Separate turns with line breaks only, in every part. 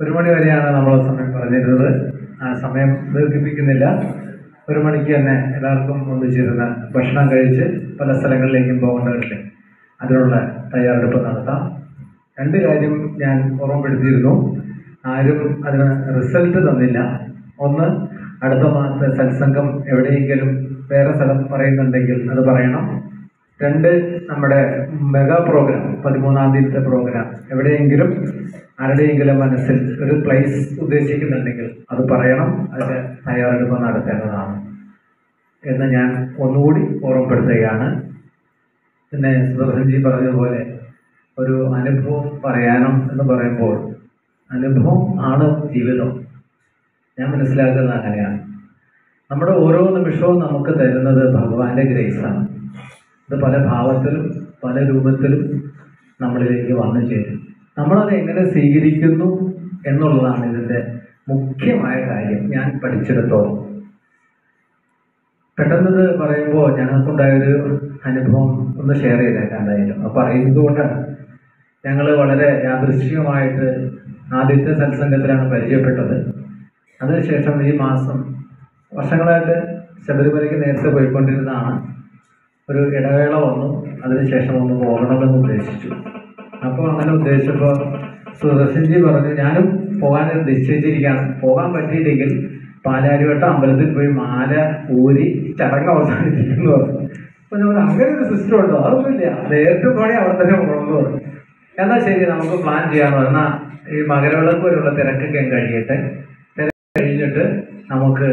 ഒരു മണി വരെയാണ് നമ്മൾ സമയം പറഞ്ഞിരുന്നത്. ആ സമയം ദീർഘിപ്പിക്കുന്നില്ല. ഒരു മണിക്ക് തന്നെ എല്ലാവർക്കും ഒന്നിച്ചിരുന്ന് ഭക്ഷണം കഴിച്ച് പല സ്ഥലങ്ങളിലേക്കും പോകേണ്ടതല്ലേ അതിനുള്ള തയ്യാറെടുപ്പ് നടത്താം. രണ്ട് കാര്യം ഞാൻ ഓർമ്മപ്പെടുത്തിയിരുന്നു. ആരും അതിന് റിസൾട്ട് തന്നില്ല. ഒന്ന് അടുത്ത മാസത്തെ സത്സംഗം എവിടെയെങ്കിലും വേറെ സ്ഥലം പറയുന്നുണ്ടെങ്കിൽ അത് പറയണം. രണ്ട് നമ്മുടെ മെഗാ പ്രോഗ്രാം പതിമൂന്നാം തീയതിയിലത്തെ പ്രോഗ്രാം എവിടെയെങ്കിലും ആരുടെയെങ്കിലും മനസ്സിൽ ഒരു പ്ലേസ് ഉദ്ദേശിക്കുന്നുണ്ടെങ്കിൽ അത് പറയണം അതിന്റെ തയ്യാറെടുപ്പ് നടത്തേണ്ടതാണ് എന്ന് ഞാൻ ഒന്നുകൂടി ഓർമ്മപ്പെടുത്തുകയാണ്. പിന്നെ സുദർശൻജി പറഞ്ഞതുപോലെ ഒരു അനുഭവം പറയാനും എന്ന് പറയുമ്പോൾ അനുഭവം ആണ് ജീവിതം. ഞാൻ മനസ്സിലാക്കുന്നത് അങ്ങനെയാണ്. നമ്മുടെ ഓരോ നിമിഷവും നമുക്ക് തരുന്നത് ഭഗവാന്റെ ഗ്രേസാണ് ഇത് പല ഭാവത്തിലും പല രൂപത്തിലും നമ്മളിലേക്ക് വന്നു ചേരും. നമ്മളത് എങ്ങനെ സ്വീകരിക്കുന്നു എന്നുള്ളതാണ് ഇതിന്റെ മുഖ്യമായ കാര്യം ഞാൻ പഠിച്ചെടുത്തോളം. പെട്ടെന്നത് പറയുമ്പോൾ ഞങ്ങൾക്കുണ്ടായൊരു അനുഭവം ഒന്ന് ഷെയർ ചെയ്തേക്കാൻ എന്തായാലും. അപ്പോൾ പറയുന്നത് കൊണ്ടാണ്. ഞങ്ങൾ വളരെ യാദൃശ്ചികമായിട്ട് ആദ്യത്തെ സത്സംഗത്തിലാണ് പരിചയപ്പെട്ടത്. അതിനുശേഷം ഈ മാസം വർഷങ്ങളായിട്ട് ശബരിമലയ്ക്ക് നേരത്തെ പോയിക്കൊണ്ടിരുന്നതാണ്. ഒരു ഇടവേള വന്നു. അതിനുശേഷം ഒന്ന് പോകണമെന്ന് ഉദ്ദേശിച്ചു. അപ്പോൾ അങ്ങനെ ഉദ്ദേശിച്ചപ്പോൾ സുദർശൻജി പറഞ്ഞു ഞാനും പോകാൻ നിശ്ചയിച്ചിരിക്കുകയാണ്. പോകാൻ പറ്റിയില്ലെങ്കിൽ പാലാരിവട്ട അമ്പലത്തിൽ പോയി മാല ഊരി ചടങ്ങ് അവസാനിപ്പിക്കുന്നു പറഞ്ഞു. അപ്പോൾ പറഞ്ഞു, അങ്ങനെ ഒരു സിസ്റ്റം ഉണ്ടോ? അതൊന്നുമില്ല നേരിട്ട് പോണേ അവിടെ തന്നെ പോകണമെന്ന് പറഞ്ഞു. എന്നാൽ ശരി നമുക്ക് പ്ലാൻ ചെയ്യാമെന്ന് പറഞ്ഞാൽ ഈ മകരവിളക്ക് വരെയുള്ള തിരക്കൊക്കെ കഴിയട്ടെ. തിരക്ക് കഴിഞ്ഞിട്ട് നമുക്ക്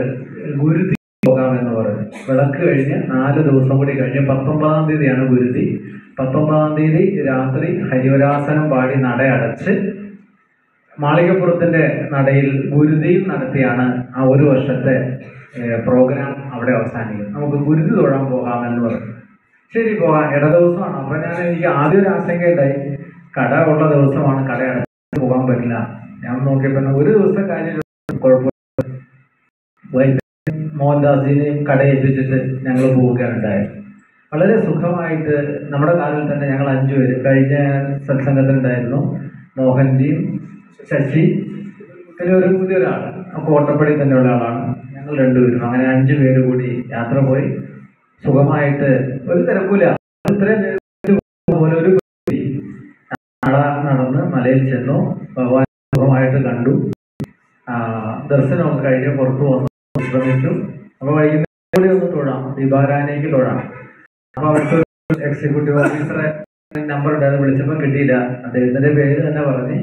ഗുരുതി പോകാമെന്ന് പറഞ്ഞു വിളക്ക് കഴിഞ്ഞ് നാല് ദിവസം കൂടി കഴിഞ്ഞ് പത്തൊമ്പതാം തീയതിയാണ് ഗുരുതി. പത്തൊമ്പതാം തീയതി രാത്രി ഹരിവരാസനം പാടി നട അടച്ച് മാളികപ്പുറത്തിന്റെ നടയിൽ ഗുരുതിയും നടത്തിയാണ് ആ ഒരു വർഷത്തെ പ്രോഗ്രാം അവിടെ അവസാനിക്കുന്നത്. നമുക്ക് ഗുരുതി തൊഴാൻ പോകാമെന്ന് പറഞ്ഞു. ശരി പോകാം. ഇട ദിവസമാണ്. അപ്പൊ ഞാൻ എനിക്ക് ആദ്യം ഒരു ആശങ്ക ഉണ്ടായി കട ഉള്ള ദിവസമാണ് കട അടച്ച് പോകാൻ പറ്റില്ല. ഞാൻ നോക്കിയപ്പോൾ ഒരു ദിവസം കാര്യം കുഴപ്പമില്ല. മോഹൻദാസിനെയും കടയേൽപ്പിച്ചിട്ട് ഞങ്ങൾ പോവുകയാണ് ഉണ്ടായത് വളരെ സുഖമായിട്ട് നമ്മുടെ കാലിൽ തന്നെ ഞങ്ങൾ അഞ്ചു പേര് കഴിഞ്ഞ സത്സംഗത്തിലുണ്ടായിരുന്നു. മോഹൻജിയും ശശി. പിന്നെ ഒരു പുതിയൊരാൾ കോട്ടപ്പടി തന്നെയുള്ള ആളാണ്. ഞങ്ങൾ രണ്ടുപേരും. അങ്ങനെ അഞ്ചു പേര് കൂടി യാത്ര പോയി. സുഖമായിട്ട് ഒരു തിരക്കൂല ഒരു നടന്ന് മലയിൽ ചെന്നു. ഭഗവാൻ സുഖമായിട്ട് കണ്ടു. ദർശനം ദർശനമൊക്കെ കഴിഞ്ഞ് പുറത്തു വന്നു. വിശ്രമിച്ചു അപ്പോൾ വൈകുന്നേരം ഒന്ന് തൊഴാം. ദീപാരാധനയ്ക്ക് തൊഴാം. അപ്പോൾ അവർക്ക് എക്സിക്യൂട്ടീവ് ഓഫീസറെ നമ്പർ ഉണ്ടായിരുന്നു വിളിച്ചപ്പോൾ കിട്ടിയില്ല. അദ്ദേഹത്തിന്റെ പേര് തന്നെ പറഞ്ഞ്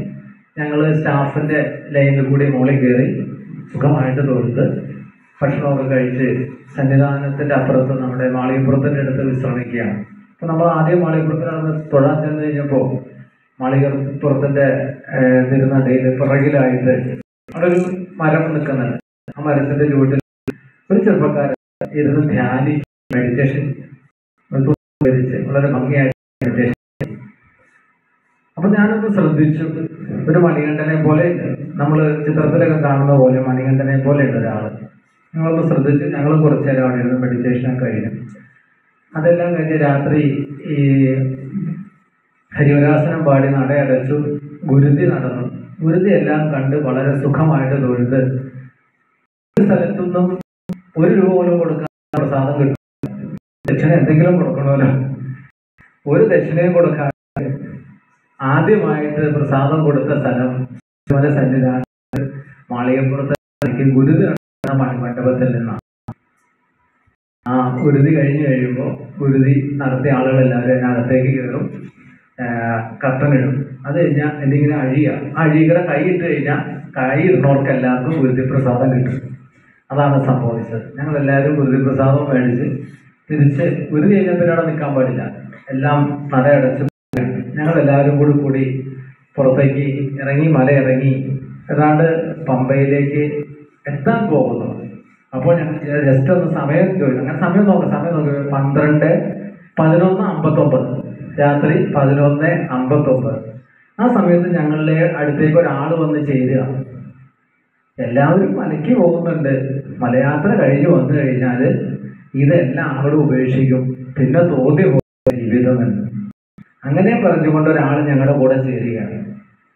ഞങ്ങൾ സ്റ്റാഫിന്റെ ലൈനിൽ കൂടി മുകളിൽ കയറി സുഖമായിട്ട് തൊഴുത്ത് ഭക്ഷണമൊക്കെ കഴിച്ച് സന്നിധാനത്തിന്റെ അപ്പുറത്ത് നമ്മുടെ മാളികപ്പുറത്തിന്റെ അടുത്ത് വിശ്രമിക്കുകയാണ്. അപ്പോൾ നമ്മൾ ആദ്യം മാളികപ്പുറത്തിനാണ് തൊഴാൻ ചെന്ന് കഴിഞ്ഞപ്പോൾ മാളികപ്പുറത്തിന്റെ തിരുനടയിൽ പിറകിലായിട്ട് അവിടെ ഒരു മരം നിൽക്കുന്നുണ്ട്. ആ മരത്തിന്റെ ചുവട്ടിൽ ഒരു ചെറുപ്പക്കാരൻ ഇരുന്ന് ധ്യാനി മെഡിറ്റേഷൻ ധരിച്ച് വളരെ ഭംഗിയായിട്ട് മെഡിറ്റേഷൻ അപ്പൊ ഞാനൊന്ന് ശ്രദ്ധിച്ചു. ഒരു മണികണ്ഠനെ പോലെ നമ്മൾ ചിത്രത്തിലൊക്കെ കാണുന്ന പോലെ മണികണ്ഠനെ പോലെ ഉണ്ട് ഒരാൾ. ഞങ്ങളൊന്ന് ശ്രദ്ധിച്ച് ഞങ്ങൾ കുറച്ചു നേരം അവിടെ ഇരുന്ന് മെഡിറ്റേഷനൊക്കെ കഴിഞ്ഞു. അതെല്ലാം കഴിഞ്ഞ് രാത്രി ഈ ഹരിവരാസനം പാടി നടയടച്ചു ഗുരുതി നടന്നു. ഗുരുതി എല്ലാം കണ്ട് വളരെ സുഖമായിട്ട് തൊഴുത് ഒരു സ്ഥലത്തുനിന്നും ഒരു രൂപ പോലും കൊടുക്കാൻ പ്രസാദം കിട്ടും ദക്ഷിണ എന്തെങ്കിലും കൊടുക്കണമല്ലോ ഒരു ദക്ഷിണയും കൊടുക്കാൻ ആദ്യമായിട്ട് പ്രസാദം കൊടുത്ത സ്ഥലം ശിവന സന്നിധാനം മാളികപ്പുറത്ത് ഗുരുതി നടന്ന മണിമണ്ഡപത്തിൽ നിന്നാണ്. ആ ഗുരുതി കഴിഞ്ഞു കഴിയുമ്പോൾ ഗുരുതി നടത്തിയ ആളുകളെല്ലാവരും അതിനകത്തേക്ക് കയറും. കത്തനിടും അത് കഴിഞ്ഞാൽ എന്തെങ്കിലും അഴിയുക ആ അഴിയുടെ കൈ ഇട്ട് കഴിഞ്ഞാൽ കൈ ഇടുന്നവർക്ക് എല്ലാവർക്കും ഗുരുതി പ്രസാദം കിട്ടും. അതാണ് സംഭവിച്ചത്. ഞങ്ങൾ എല്ലാവരും ഗുരുതി പ്രസാദം മേടിച്ച് തിരിച്ച് ഗുരു കഴിഞ്ഞാൽ നിൽക്കാൻ പാടില്ല. എല്ലാം തടയടച്ച് ഞങ്ങൾ എല്ലാവരും കൂടി കൂടി പുറത്തേക്ക് ഇറങ്ങി മല ഇറങ്ങി ഏതാണ്ട് പമ്പയിലേക്ക് എത്താൻ പോകുന്നു. അപ്പോൾ ഞാൻ ജസ്റ്റ് ഒന്ന് സമയം ചോദിച്ചു. അങ്ങനെ സമയം നോക്ക സമയം നോക്ക. പന്ത്രണ്ട് പതിനൊന്ന് അമ്പത്തൊമ്പത്. രാത്രി പതിനൊന്ന് അമ്പത്തൊമ്പത്. ആ സമയത്ത് ഞങ്ങളുടെ അടുത്തേക്ക് ഒരാൾ വന്ന് ചേരുക. എല്ലാവരും മലയ്ക്ക് പോകുന്നുണ്ട്. മലയാത്ര കഴിഞ്ഞ് വന്നു കഴിഞ്ഞാൽ ഇതെല്ലാം ആളുകൾ ഉപേക്ഷിക്കും. പിന്നെ തോന്നി പോകുന്ന ജീവിതമെന്ന്. അങ്ങനെ പറഞ്ഞുകൊണ്ട് ഒരാൾ ഞങ്ങളുടെ കൂടെ ചേരുകയാണ്.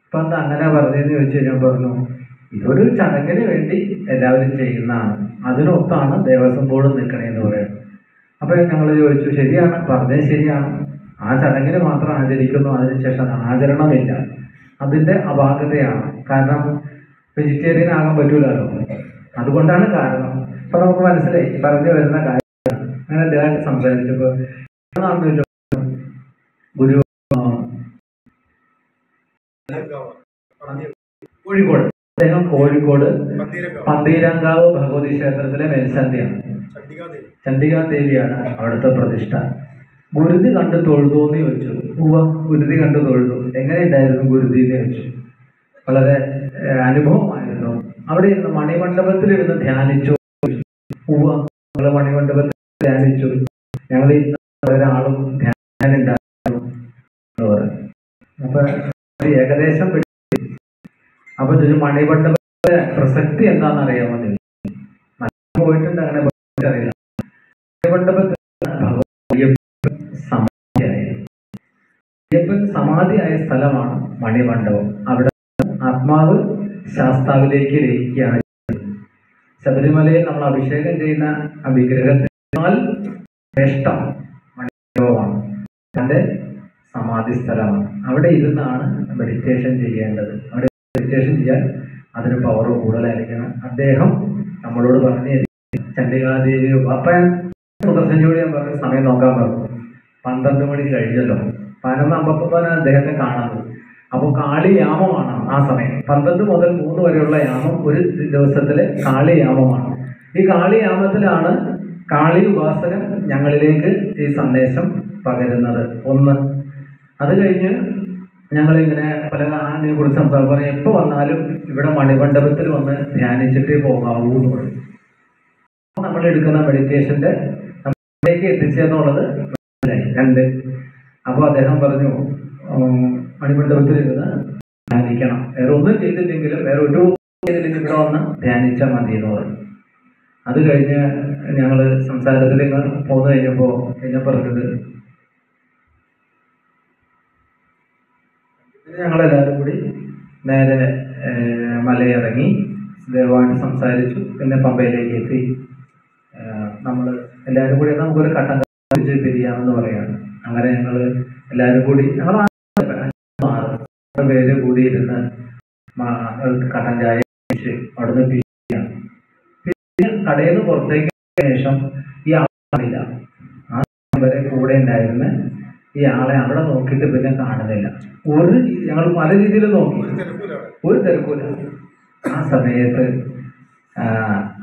അപ്പൊ എന്താ അങ്ങനെ പറഞ്ഞതെന്ന് ചോദിച്ചു ഞാൻ പറഞ്ഞു ഇതൊരു ചടങ്ങിന് വേണ്ടി എല്ലാവരും ചെയ്യുന്നതാണ്. അതിനൊത്താണ് ദേവസ്വം ബോർഡ് നിൽക്കണേന്ന് പറയുന്നത് അപ്പോൾ ഞങ്ങൾ ചോദിച്ചു ശരിയാണ് പറഞ്ഞത് ശരിയാണ്. ആ ചടങ്ങിന് മാത്രം ആചരിക്കുന്നു അതിനുശേഷം ആചരണമില്ല. അതിന്റെ അപാകതയാണ്. കാരണം വെജിറ്റേറിയൻ ആകാൻ പറ്റൂലല്ലോ അതുകൊണ്ടാണ് കാരണം. അപ്പൊ നമുക്ക് മനസ്സിലായി. പറഞ്ഞു വരുന്ന കാര്യം. അങ്ങനെ അദ്ദേഹമായിട്ട് സംസാരിച്ചപ്പോ ഗുരു കോഴിക്കോട്. അദ്ദേഹം കോഴിക്കോട് പന്തീരങ്കാവ്. ഭഗവതി ക്ഷേത്രത്തിലെ മേൽശാന്തിയാണ്. ചണ്ഡികാ ദേവിയാണ് അവിടുത്തെ പ്രതിഷ്ഠ. ഗുരുതി കണ്ട് തൊഴുതോന്ന് ചോദിച്ചു. ഉവ ഗുരുതി കണ്ട് തൊഴുതു. എങ്ങനെയുണ്ടായിരുന്നു ഗുരുതി എന്ന് ചോദിച്ചു. വളരെ അനുഭവമായിരുന്നു. അവിടെ ഇരുന്ന് മണിമണ്ഡപത്തിൽ ഇരുന്ന് ധ്യാനിച്ചു. ഉവ്വ ഞങ്ങൾ മണിമണ്ഡപത്തിൽ ധ്യാനിച്ചു. ഞങ്ങൾ ഒരാളും ധ്യാനുണ്ടായിരുന്നു എന്ന് പറഞ്ഞു. അപ്പൊ ഏകദേശം അപ്പൊ ചോദിച്ചു മണിമണ്ഡപത്തിലെ പ്രസക്തി എന്താണെന്ന് അറിയാമോ പോയിട്ടുണ്ട് അങ്ങനെ അറിയില്ല. മണിമണ്ഡപത്തിൽ സമാധിയായിരുന്നു അയ്യപ്പൻ സമാധിയായി അയ്യപ്പൻ സമാധിയായ സ്ഥലമാണ് മണിമണ്ഡപം. അവിടെ ആത്മാവ് ശാസ്താവിലേക്ക് ലയിക്കുകയാണ് ശബരിമലയിൽ നമ്മൾ അഭിഷേകം ചെയ്യുന്ന ആ വിഗ്രഹത്തിനാൽ ശ്രേഷ്ഠം മണിമണ്ഡപമാണ് തന്റെ സമാധി സ്ഥലമാണ്. അവിടെ ഇരുന്നാണ് മെഡിറ്റേഷൻ ചെയ്യേണ്ടത്. അവിടെ മെഡിറ്റേഷൻ ചെയ്യാൻ അതിന് പവർ കൂടുതലായിരിക്കണം. അദ്ദേഹം നമ്മളോട് പറഞ്ഞു ചണ്ഡികാദേവി അപ്പൊ ഞാൻ സുദർശനോട് ഞാൻ പറഞ്ഞ സമയം നോക്കാൻ പറഞ്ഞു പന്ത്രണ്ട് മണി കഴിഞ്ഞല്ലോ. പതിനൊന്ന് അമ്പത്തൊമ്പതിനാണ് അദ്ദേഹത്തെ കാണുന്നത് അപ്പോൾ കാളി യാമമാണ് ആ സമയം. പന്ത്രണ്ട് മുതൽ മൂന്ന് വരെയുള്ള യാമം ഒരു ദിവസത്തിലെ കാളി യാമമാണ്. ഈ കാളി യാമത്തിലാണ് കാളി ഉപാസകൻ ഞങ്ങളിലേക്ക് ഈ സന്ദേശം പകരുന്നത്. ഒന്ന് അത് കഴിഞ്ഞ് ഞങ്ങളിങ്ങനെ പല അതിനെ കുറിച്ച് സംസാരം പറയും. എപ്പോൾ വന്നാലും ഇവിടെ മണിമണ്ഡപത്തിൽ വന്ന് ധ്യാനിച്ചിട്ടേ പോകാവൂ എന്ന് പറയും. നമ്മൾ എടുക്കുന്ന മെഡിറ്റേഷന്റെ നമ്മളിലേക്ക് എത്തിച്ചെന്നുള്ളത് രണ്ട്. അപ്പോൾ അദ്ദേഹം പറഞ്ഞു ഇരുന്ന് ധ്യാനിക്കണം. വേറെ ഒന്നും ചെയ്തില്ലെങ്കിലും വേറെ ഒരു ചെയ്തില്ലെങ്കിൽ ഇവിടെ വന്ന് ധ്യാനിച്ചാൽ മതി എന്ന് പറഞ്ഞു അത് കഴിഞ്ഞ് ഞങ്ങൾ സംസാരത്തിലേക്ക് പോന്നു കഴിഞ്ഞപ്പോൾ എന്നെ പറഞ്ഞത് ഞങ്ങളെല്ലാവരും കൂടി നേരെ മലയിറങ്ങി ദേവമായിട്ട് സംസാരിച്ചു. പിന്നെ പമ്പയിലേക്ക് എത്തി. നമ്മൾ എല്ലാവരും കൂടി നമുക്കൊരു കട്ടൻ പിരിയാമെന്ന് പറയാണ്. അങ്ങനെ ഞങ്ങൾ എല്ലാവരും കൂടി ഞങ്ങൾ പേര് കൂടിയിരുന്ന് കടഞ്ചായ കട്ടൻ ചായ അവിടുന്ന് പിരിയാണ്. പിന്നെ കടയിൽ നിന്ന് പുറത്തേക്ക് ശേഷം ഈ ആളില്ല ആ വരെ കൂടെ ഉണ്ടായിരുന്ന. ഈ ആളെ അവിടെ നോക്കിയിട്ട് പിന്നെ കാണുന്നില്ല. ഒരു ഞങ്ങൾ പല രീതിയിൽ നോക്കി. ഒരു തിരക്കൂല ആ സമയത്ത്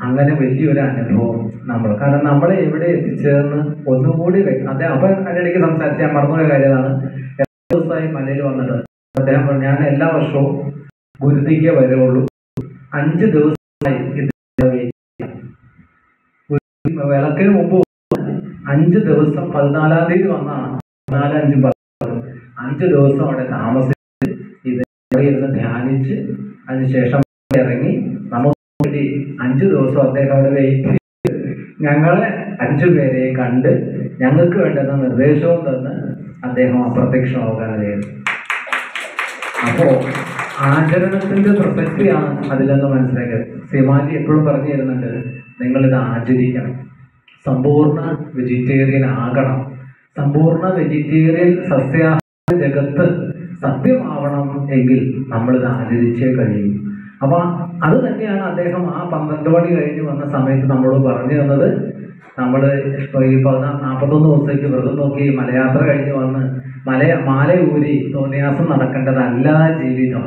അങ്ങനെ വലിയൊരു അനുഭവം നമ്മൾ. കാരണം നമ്മളെ എവിടെ എത്തിച്ചേർന്ന് ഒന്നുകൂടി അതെ അപ്പൊ അതിനിടയ്ക്ക് സംസാരിച്ച് ഞാൻ മറന്നുപോയ കാര്യമാണ് ദിവസമായി മലയിൽ വന്നിട്ട് അദ്ദേഹം പറഞ്ഞു ഞാൻ എല്ലാ വർഷവും ഗുരുതിക്ക് വരുള്ളൂ അഞ്ച് ദിവസമായി. വിളക്കിന് മുമ്പ് അഞ്ച് ദിവസം പതിനാലാം തീയതി വന്നാണ്. പതിനാല് അഞ്ച് പത്ത് അഞ്ച് ദിവസം അവിടെ താമസിച്ച് ഇത് ഇരുന്ന് ധ്യാനിച്ച് അതിനുശേഷം ഇറങ്ങി നമുക്ക് വേണ്ടി അഞ്ചു ദിവസം അദ്ദേഹം അവിടെ വെയിറ്റ് ഞങ്ങളെ അഞ്ചു പേരെ കണ്ട് ഞങ്ങൾക്ക് വേണ്ടുന്ന നിർദ്ദേശവും തന്ന് അദ്ദേഹം അപ്രത്യക്ഷമാവുകയാണ് അപ്പോൾ അപ്പോ ആചരണത്തിന്റെ പ്രസക്തിയാണ് അതിലെന്ന് മനസ്സിലാക്കിയത്. സിമാലി എപ്പോഴും പറഞ്ഞു തരുന്നുണ്ട് നിങ്ങളിത് ആചരിക്കണം. സമ്പൂർണ വെജിറ്റേറിയൻ ആകണം. സമ്പൂർണ വെജിറ്റേറിയൻ സസ്യാഹാര ജഗത്ത് സത്യമാവണം എങ്കിൽ നമ്മളിത് ആചരിച്ചേ കഴിയും. അപ്പൊ അത് തന്നെയാണ് അദ്ദേഹം ആ പന്ത്രണ്ട് മണി കഴിഞ്ഞ് വന്ന സമയത്ത് നമ്മളോട് പറഞ്ഞു തന്നത്. നമ്മൾ ഇപ്പോൾ ഈ പതിനാ നാൽപ്പത്തൊന്ന് ദിവസത്തേക്ക് വ്രതം നോക്കി മലയാത്ര കഴിഞ്ഞ് വന്ന് മല മാല ഊരി തോന്നിയാസം നടക്കേണ്ടതല്ല ജീവിതം.